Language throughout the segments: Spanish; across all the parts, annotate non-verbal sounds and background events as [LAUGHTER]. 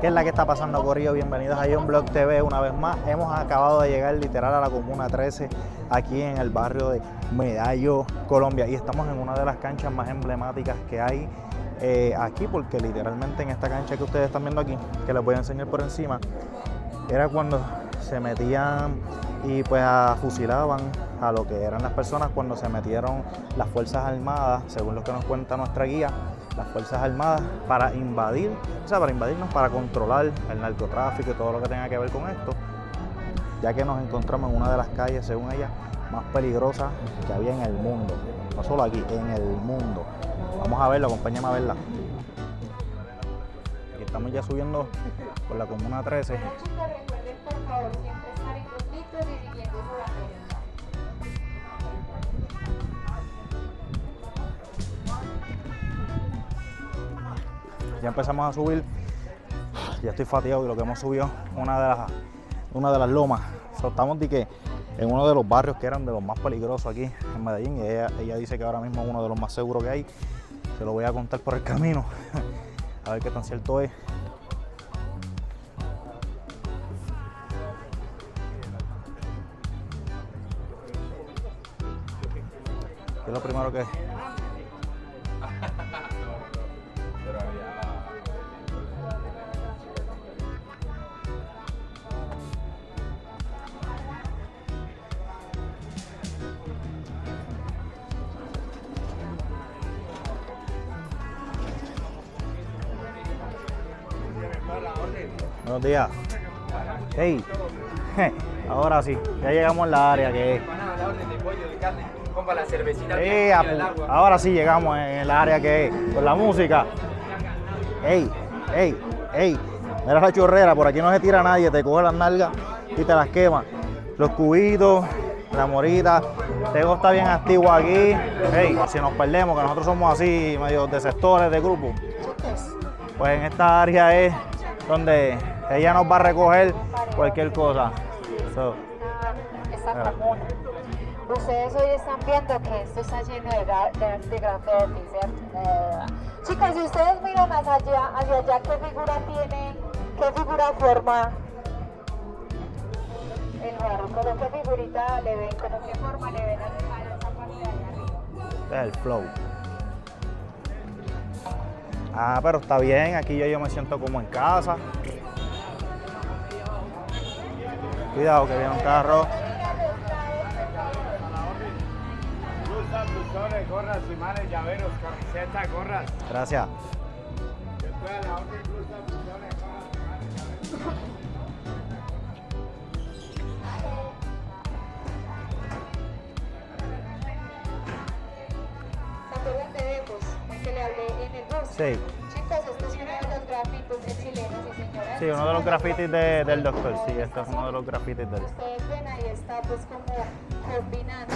¿Qué es la que está pasando, Corrido? Bienvenidos a John Blog TV una vez más. Hemos acabado de llegar literal a la Comuna 13, aquí en el barrio de Medallo, Colombia. Y estamos en una de las canchas más emblemáticas que hay eh, aquí, porque literalmente en esta cancha que ustedes están viendo aquí, que les voy a enseñar por encima, era cuando se metían y pues fusilaban a lo que eran las personas cuando se metieron las Fuerzas Armadas, según lo que nos cuenta nuestra guía, las Fuerzas Armadas para invadir, o sea, para invadirnos, para controlar el narcotráfico y todo lo que tenga que ver con esto, ya que nos encontramos en una de las calles, según ella, más peligrosas que había en el mundo. No solo aquí, en el mundo. Vamos a verlo, acompáñame a verla. Aquí estamos ya subiendo por la Comuna 13. Ya empezamos a subir. Ya estoy fatigado y lo que hemos subido una de las, una de las lomas. estamos de que en uno de los barrios que eran de los más peligrosos aquí en Medellín. Ella, dice que ahora mismo es uno de los más seguros que hay. Se lo voy a contar por el camino. [LAUGHS] a ver qué tan cierto es. es lo primero que Buenos días. Hey, ahora sí, ya llegamos a la área que es. ahora sí llegamos en el área que es, con la música. Hey, hey, hey, mira la chorrera, por aquí no se tira nadie, te coge las nalgas y te las quema. Los cubitos, la morita, Tego está bien activo aquí. Hey, si nos perdemos, que nosotros somos así, medio de sectores, de grupo, pues en esta área es donde ella nos va a recoger cualquier cosa. So, Ustedes hoy están viendo que esto está lleno de, de, de ¿cierto? Chicos, si ustedes miran hacia allá, hacia allá, ¿qué figura tiene? ¿Qué figura forma el barro? ¿Cómo qué figurita le ven? ¿Cómo qué forma le ven a esa parte de allá arriba? Es el flow. Ah, pero está bien, aquí yo, yo me siento como en casa. Cuidado que viene un carro. Gorras, imanes, llaveros, camisetas, gorras. Gracias. Yo estoy a la orden, blusas, blusones, gorras, imanes, llaveros. ¿Se acuerdan de Depos? El que le hablé en el bus. Sí. Es señoras. Sí, uno de los grafitis de- del doctor. Sí, este es uno de los grafitis del. Ustedes ven ahí está pues como combinando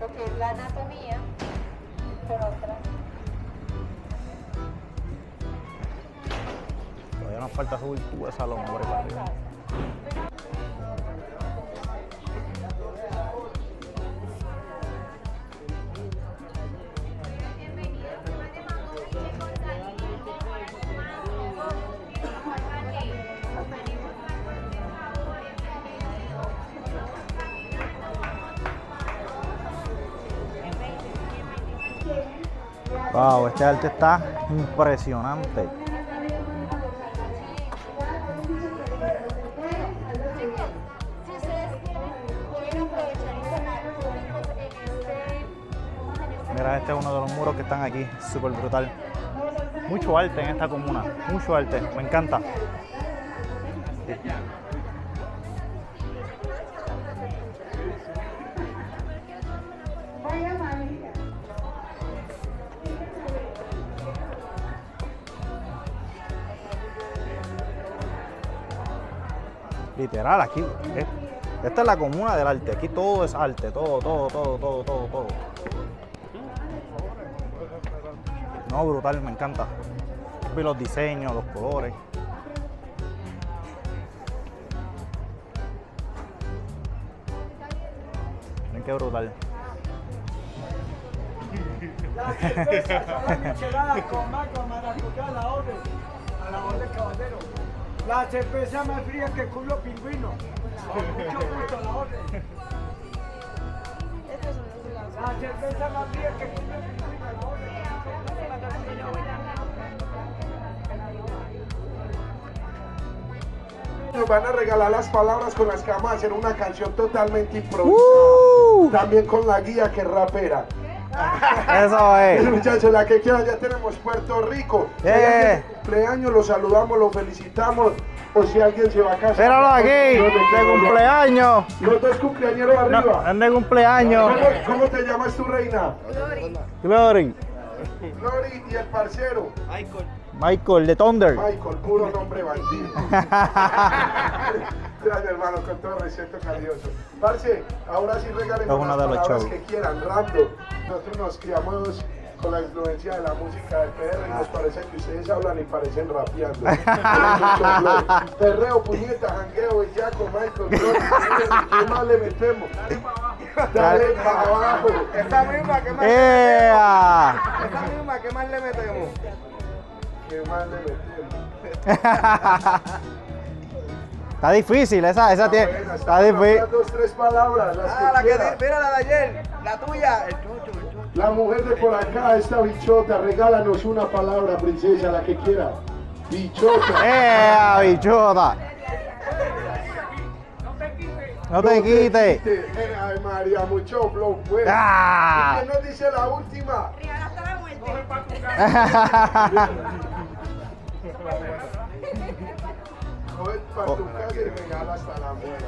lo que es la anatomía con otra. Todavía nos falta subir tú esa ahí para arriba. Wow, este arte está impresionante. Mira, este es uno de los muros que están aquí, súper brutal. Mucho arte en esta comuna, mucho arte, me encanta. Literal, aquí. eh, Esta es la comuna del arte. Aquí todo es arte. Todo, todo, todo, todo, todo, todo. No, brutal, me encanta. Vi los diseños, los colores. Miren qué brutal. Michelada con maca, maracuyá, la orden. A la orden, caballero. La cerveza más fría que culo pingüino. Mucho gusto, la orden. La cerveza más fría que culo pingüino. la orden. Nos van a regalar las palabras con las que vamos a hacer una canción totalmente improvisada. ¡Uh! También con la guía que es rapera. [LAUGHS] Eso es. muchacho, la que quiera, ya tenemos Puerto Rico. Si alguien de cumpleaños, lo saludamos, lo felicitamos. O si alguien se va a casar. Míralo aquí, Los de cumpleaños. Los dos cumpleañeros arriba. No, de cumpleaños. ¿Cómo, cómo te llamas tu reina? Glory. Glory y el parcero. Michael de Thunder. Michael, puro nombre bandido. [LAUGHS] Gracias, hermano, con todo respeto cariñoso. Parce, ahora sí regalen las de los palabras que quieran, random. Nosotros nos criamos con la influencia de la música del PR y nos parece que ustedes hablan y parecen rapeando. [LAUGHS] Perreo, puñeta, jangueo, bellaco, Michael, ¿qué más le metemos? Dale para abajo. Esta misma que más, ¡Ea! esta misma que más le metemos. ¿Qué más le metemos? [LAUGHS] Está difícil, esa, esa tiene. Buena, Está difícil. Dos, tres palabras, las Ah, la que que quiera. di- mira la de ayer, la tuya, el chucho, el chucho. La mujer de por acá, esta bichota, regálanos una palabra, princesa, la que quiera. Bichota. [LAUGHS] ¡Ea, bichota! No te quites. Eh, Ay, María, mucho flow, pues. ¡Ah! ¿Qué nos dice la última? Coge [LAUGHS] [LAUGHS] para tu casa y regala hasta la muerte.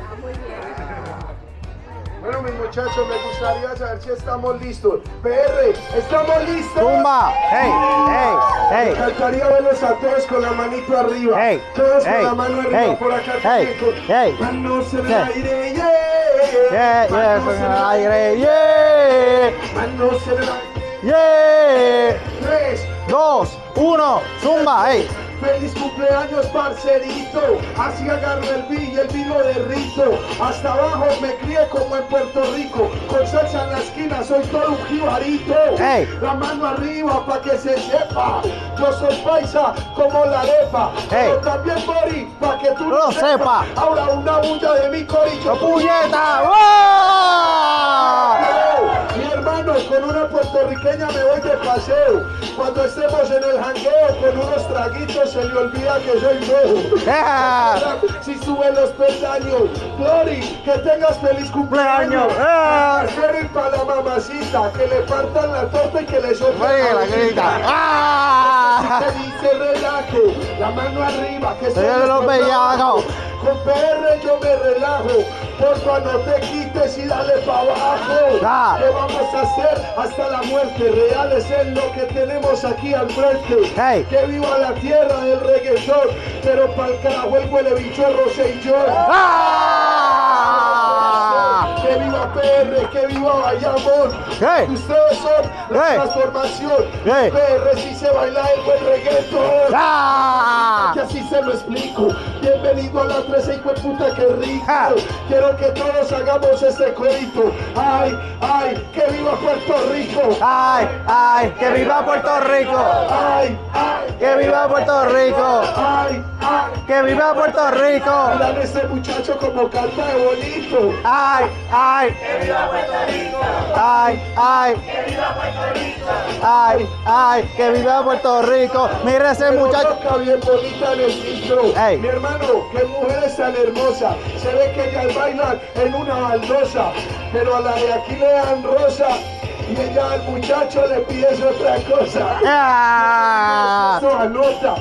Bueno, mis muchachos, me gustaría saber si estamos listos. PR, ¿estamos listos? ¡Tumba! ¡Hey! ¡Hey! Me ¡Hey! encantaría verlos a todos con la manito arriba. Hey, todos hey, con la mano arriba hey, por acá. hey, con hey. Manos en el aire, yeah. ¡Yeah! ¡Yeah! Manos ¡Con en el aire! ¡Yeah! Manos en el aire. ¡Yeah! Tres. Dos, uno, zumba, ¡hey! Feliz cumpleaños, parcerito. Así agarro el vino y el vino derrito. Hasta abajo me crié como en Puerto Rico. Con salsa en la esquina, soy todo un jibarito. La mano arriba pa' que se sepa. Yo soy paisa como la arepa. Pero Ey. también Bori, pa' que tú Lo sepa. Ahora una bulla de mi corillo. ¡Oh, puñeta! Con una puertorriqueña me voy de paseo. Cuando estemos en el jangueo con unos traguitos se le olvida que soy nuevo. [LAUGHS] ¡Yeah! Si suben los pestaños, Glory, que tengas feliz cumpleaños. Quiero ir para la mamacita, que le partan la torta y que le soplen ¡Oye, la grita! ¡Ah! que dice relaje, la mano arriba, que de los bellacos. Con PR yo me relajo, porfa no te quites y dale para abajo. ¿Qué vamos a hacer hasta la muerte? Reales es lo que tenemos aquí al frente. Hey. Que viva la tierra del reggaetón, pero para el carajo el huele bicho es Rosellón. ¡Ah! Que viva PR, que viva Bayamón. Hey. Ustedes son la Hey. transformación. Hey. PR si se baila el buen reggaetón. ¡Ah! Que así se lo explico. Bienvenido a la 13 y puta que rico. Quiero que todos hagamos este corito. Ay, ay, que viva Puerto Rico. ¡Ay, ay! ¡Que viva Puerto Rico! Ay, ay, ¡Que viva Puerto Rico! ay. ¡Que viva Puerto Rico! Miran este muchacho como canta de bonito. ¡Ay, ay! ¡Que viva Puerto Rico! ¡Ay, ay! ¡Que viva Puerto Rico! ¡Ay, ay! ¡Que viva Puerto Rico! ¡Mira ese Pero muchacho! toca bien bonita en el micro. Ey. Mi hermano, qué mujer es tan hermosa. Se ve que ellas bailan en una baldosa. Pero a la de aquí le dan rosa. Y ella al muchacho le pide otra cosa. ¡Ah! Esto anota.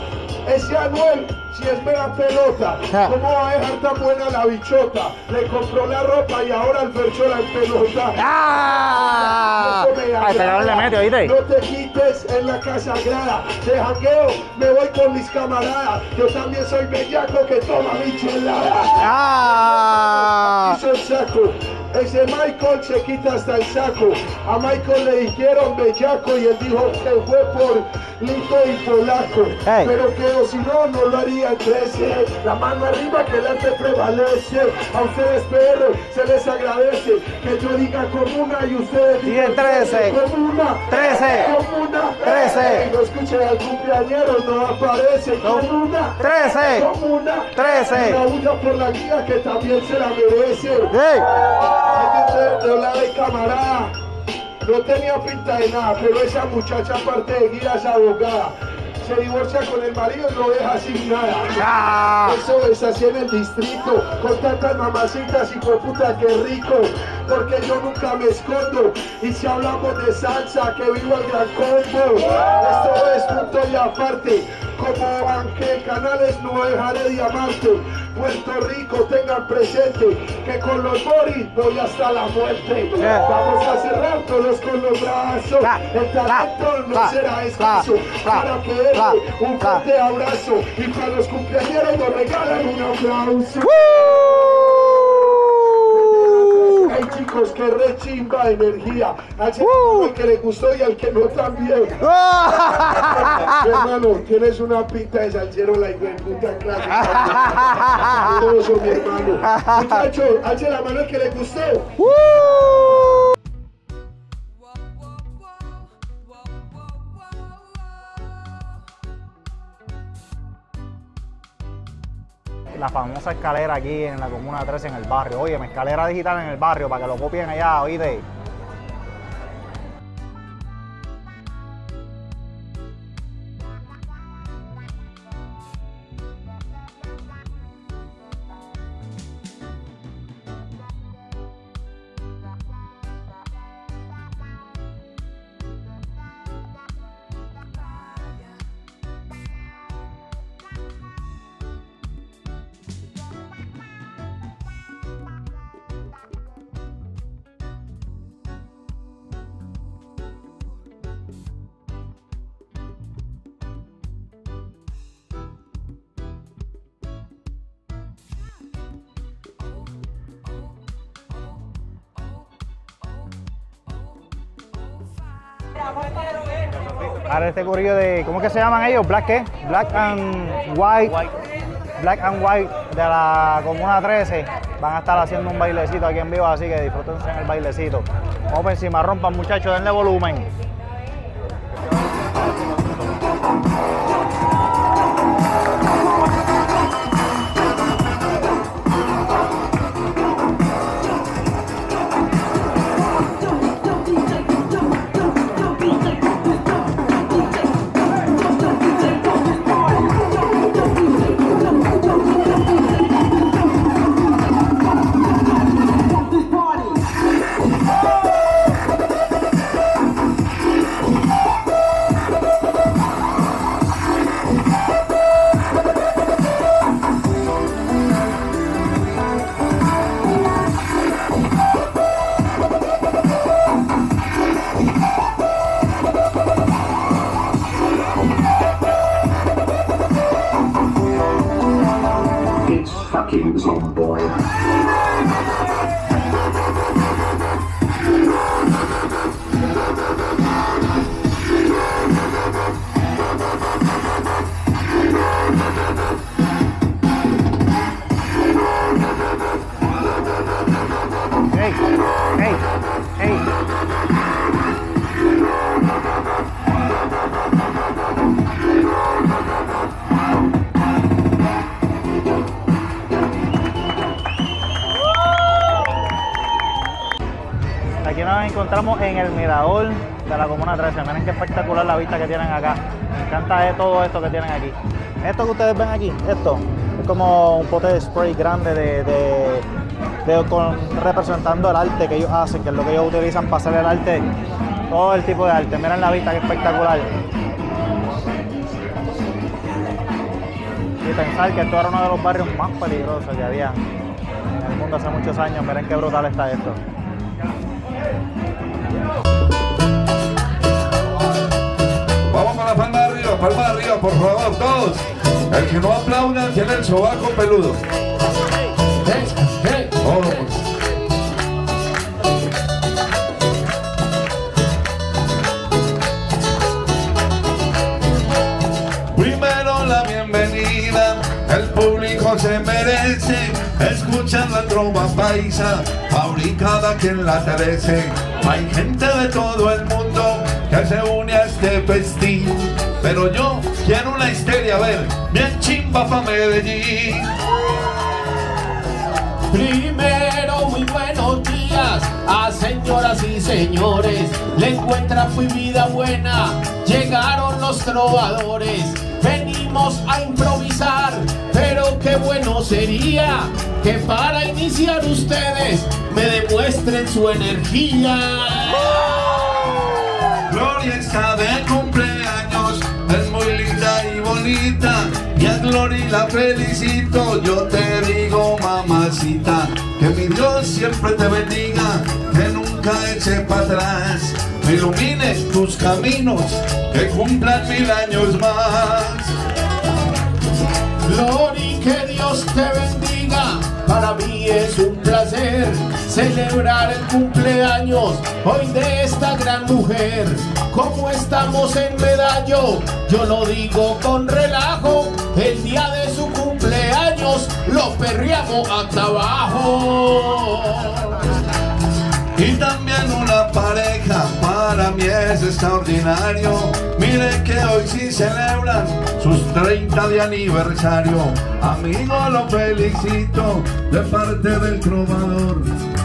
Ese Anuel, si es mera pelota. ¿cómo va a dejar tan buena la bichota? Le compró la ropa y ahora el fercho la pelota. ¡Ah! ¡Ay, pero no le mete, oíste! No te quites en la casa sagrada. De jangueo me voy con mis camaradas. Yo también soy bellaco que toma michelada. ¡Ah! Hizo el saco. Ese Michael se quita hasta el saco. A Michael le dijeron bellaco y él dijo que fue por Lito y Polaco. Hey. Pero que o si no, no lo haría día en 13. La mano arriba que el arte prevalece. A ustedes, perro, se les agradece que yo diga comuna y ustedes Y digan en 13. Comuna. 13. Comuna. 13. Ey, No escuchen al cumpleañero, no aparece. Comuna. 13. Comuna. 13. Una bulla por la guía que también se la merece. ¡Ey! De la de camarada. No tenía pinta de nada, pero esa muchacha aparte de guía es abogada. Se divorcia con el marido y lo deja sin nada. ¡Ah! Eso es así en el distrito, con tantas mamacitas y puta que rico, porque yo nunca me escondo. Y si hablamos de salsa, que vivo el gran combo. Esto es punto y aparte, como banque canales no dejaré diamante. Puerto Rico tengan presente que con los Boris voy hasta la muerte. Vamos a cerrar todos con los brazos. El talento no será escaso. Para un cla. fuerte abrazo y para los cumpleaños nos regalan un aplauso. Ay chicos, qué rechimba de energía. Al al que le gustó y al que no también. [LAUGHS] ¡Ah! [LAUGHS] Hermano, tienes una pinta de salsero la hijo de puta clásica. [LAUGHS] Mi hermano. Muchacho, alce la mano al que le gustó. La famosa escalera aquí en la Comuna 13 en el barrio. Oye, mi escalera digital en el barrio para que lo copien allá, oíste. Ahora este corrido de, ¿cómo que se llaman ellos? ¿Black qué? Black and White. Black and White de la Comuna 13. Van a estar haciendo un bailecito aquí en vivo, así que disfrútense en el bailecito. Vamos por encima, rompan muchachos, denle volumen. Mirador de la Comuna 13. Miren qué espectacular la vista que tienen acá. Me encanta de todo esto que tienen aquí. Esto que ustedes ven aquí, esto, es como un pote de spray grande de, de- de- con- representando el arte que ellos hacen, que es lo que ellos utilizan para hacer el arte, todo el tipo de arte. Miren la vista, qué espectacular. Y pensar que esto era uno de los barrios más peligrosos que había en el mundo hace muchos años. Miren qué brutal está esto. La palma arriba, palma arriba, por favor, todos. El que no aplauda tiene el sobaco peludo. Primero la bienvenida público se merece escuchar la trova paisa, fabricada aquí en la 13. Hay gente de todo el mundo que se une a este festín, pero yo quiero una histeria, a ver, bien chimba pa' Medellín. Primero, muy buenos días a señoras y señores. Le encuentra fui vida buena, llegaron los trovadores. Venimos a improvisar, pero qué bueno sería que para iniciar ustedes me demuestren su energía. Gloria está de cumpleaños, es muy linda y bonita. Y a Gloria la felicito, yo te digo mamacita, que mi Dios siempre te bendiga, que nunca eche para atrás, me ilumines tus caminos, que cumplan mil años más. Lori, que Dios te bendiga. Para mí es un placer celebrar el cumpleaños hoy de esta gran mujer. Como estamos en Medallo, yo lo digo con relajo. El día de su cumpleaños lo perreamos hasta abajo. Y también una pareja para mí es extraordinario. Mire que hoy sí celebran sus 30 de aniversario. Amigo, lo felicito de parte del trovador.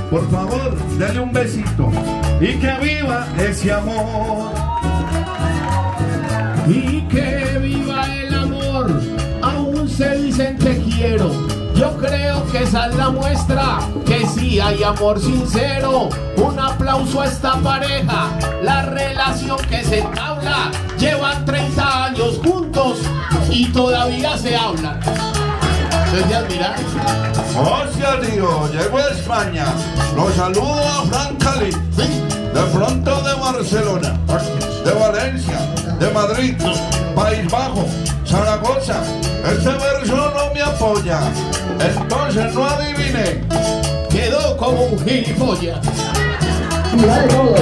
Por favor, denle un besito y que viva ese amor. Y que viva el amor, aún se dicen te quiero. Yo creo que esa es la muestra, que sí hay amor sincero. Un aplauso a esta pareja, la relación que se entabla. Llevan 30 años juntos y todavía se hablan. ¿Es de admirar? Hostia, tío, llego a España. Los saludo a Frank Cali. De pronto de Barcelona, de Valencia, de Madrid, País Bajo, Zaragoza. Este verso no me apoya. Entonces no adivine. Como un gilipollas. Dale todos,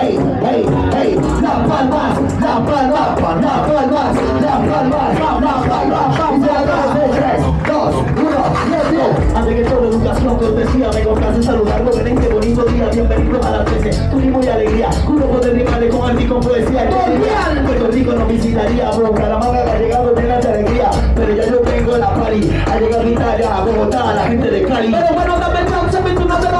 hey, hey, hey, las palmas, las palmas, las palmas, las palmas, las palmas, y ya dos, tres, dos, uno, siete. Ante que todo educación, cortesía, me complace saludarlo, ven qué bonito día, bienvenido a la 13, turismo y alegría, uno poder rimarle con y con poesía, ¡Cordial! Puerto Rico nos visitaría, bro, Bucaramanga ha llegado llena de alegría, pero ya yo tengo la party, ha llegado Italia, a Bogotá, la gente de Cali, pero bueno,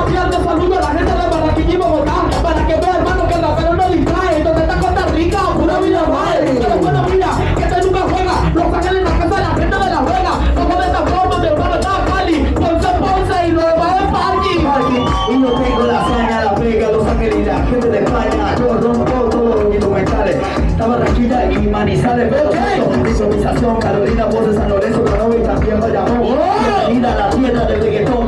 me no se lo pierdan, saludo a la gente de Barranquilla y Bogotá, para que vea hermano que el rapero no distrae, donde está Costa Rica, pura vida madre, pero bueno mira, que este nunca juega, lo sacan en la casa de la gente de la juega, como de esta forma, de hermano está Cali, Ponce Ponce y lo demás es party. Y yo tengo la hazaña, la pega, los ángeles y la gente de España, yo rompo todos los instrumentales, esta barranquilla y manizales, pero improvisación, Carolina, voz de San Lorenzo, Canoa y también Bayamón, a la tierra del reggaetón,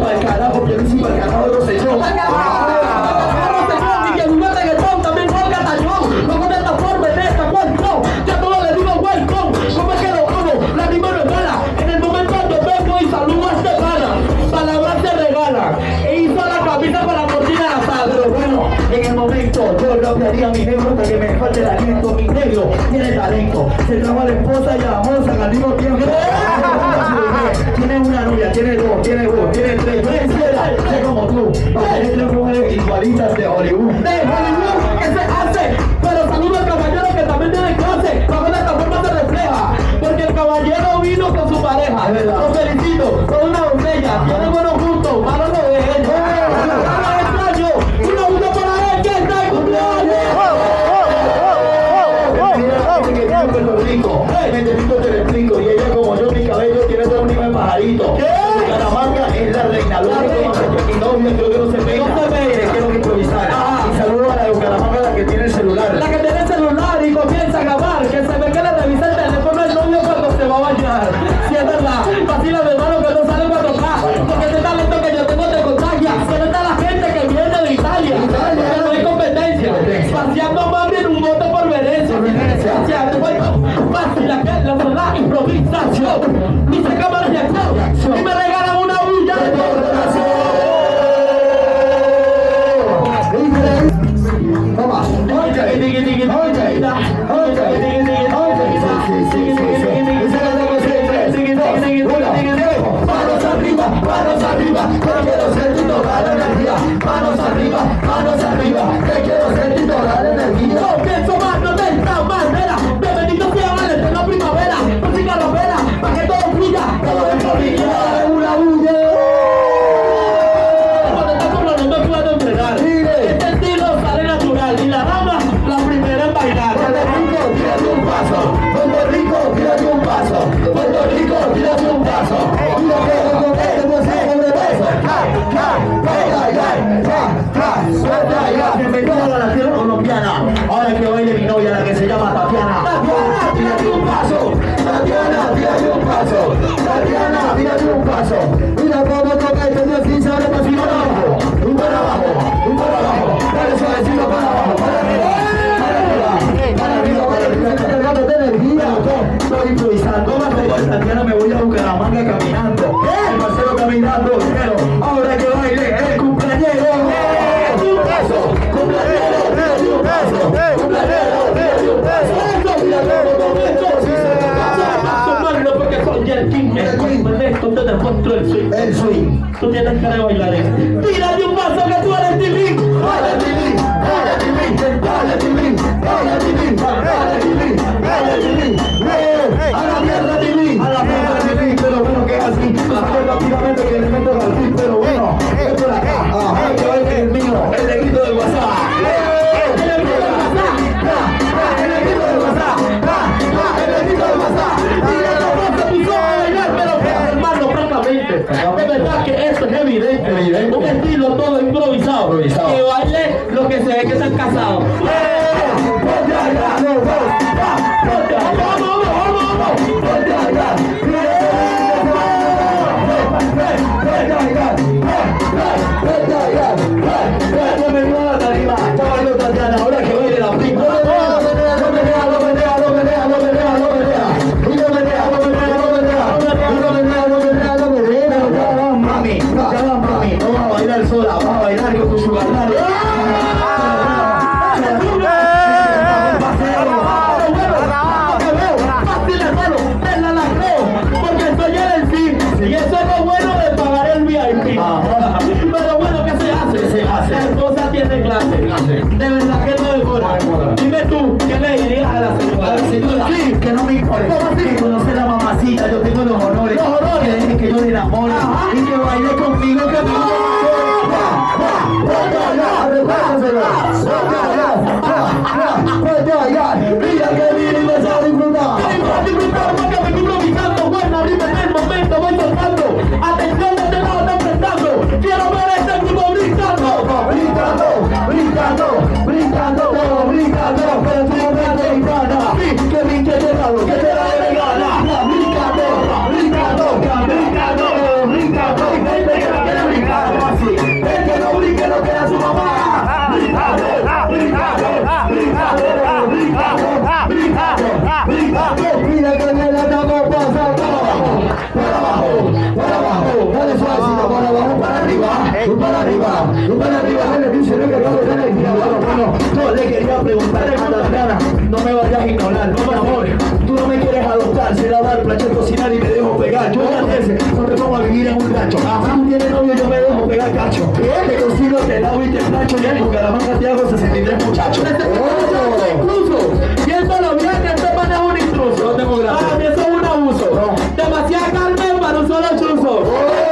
El swing. Swing. el. El swing. Tú tienes de bailarín. Tírate un paso que tú eres divin. este rinque de palo que te la regala. Ricardo, Ricardo, un para arriba, un para arriba, beneficio que acabo de dar el No le quería preguntar a Gana, no me vayas a ignorar, no amor, tú no me quieres adoptar, sé lavar, planchar, cocinar y me dejo pegar. Yo a veces no te pongo a vivir en un rancho. Ajá, tú tienes novio, yo me dejo pegar cacho. Te consigo, te lavo y te plancho, y en Bucaramanga te hago 63 muchachos. Este es incluso, piénsalo bien que este man es un intruso. No tengo gracia. Ah, eso es un abuso. Demasiada carne para un solo chuzo.